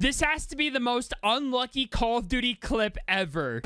This has to be the most unlucky Call of Duty clip ever.